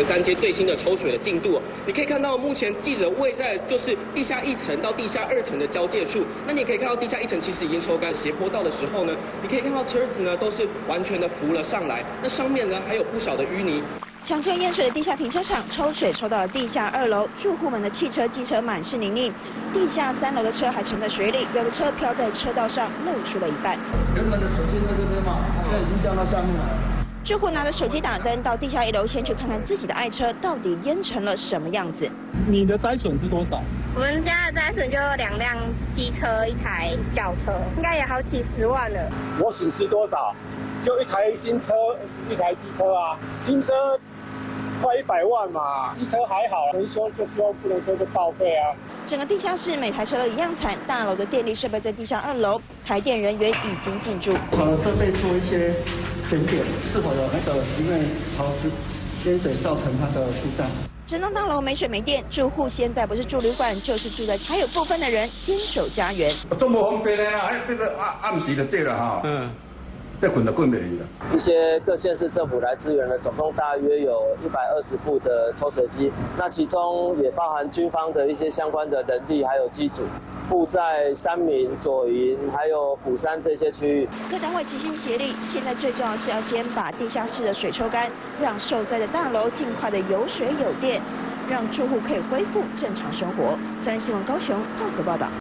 和三街最新的抽水的进度，你可以看到目前记者位在就是地下一层到地下二层的交界处。那你可以看到地下一层其实已经抽干，斜坡道的时候呢，你可以看到车子呢都是完全的浮了上来。那上面呢还有不少的淤泥。抢救淹水的地下停车场抽水抽到了地下二楼，住户们的汽车、机车满是泥泞，地下三楼的车还沉在水里，有的车飘在车道上，露出了一半。原本的水线在这边嘛，现在已经降到下面了。住户拿着手机打灯到地下一楼，先去看看自己的爱车到底淹成了什么样子。你的灾损是多少？我们家的灾损就两辆机车，一台轿车，应该也好几十万了。我损失多少？就一台新车，一台机车啊，新车快一百万嘛，机车还好，能修就修，不能修就报废啊。整个地下室每台车都一样惨，大楼的电力设备在地下二楼，台电人员已经进驻，把设备做一些检点，是否有那个因为潮湿淹水造成它的故障。整栋大楼没水没电，住户现在不是住旅馆就是住在，还有部分的人坚守家园。都无方便的啦，哎，这个暗暗时就对了哈。嗯。一些各县市政府来支援了，总共大约有一百二十部的抽水机，那其中也包含军方的一些相关的人力，还有机组，布在三明、左营还有虎山这些区域。各单位齐心协力，现在最重要是要先把地下室的水抽干，让受灾的大楼尽快的有水有电，让住户可以恢复正常生活。三立新闻高雄综合报道。